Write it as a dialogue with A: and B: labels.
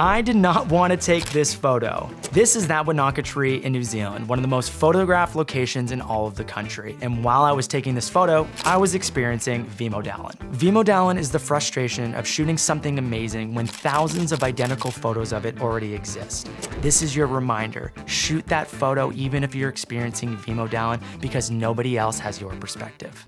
A: I did not want to take this photo. This is that Wanaka tree in New Zealand, one of the most photographed locations in all of the country. And while I was taking this photo, I was experiencing Vemodalen. Vemodalen is the frustration of shooting something amazing when thousands of identical photos of it already exist. This is your reminder. Shoot that photo even if you're experiencing Vemodalen because nobody else has your perspective.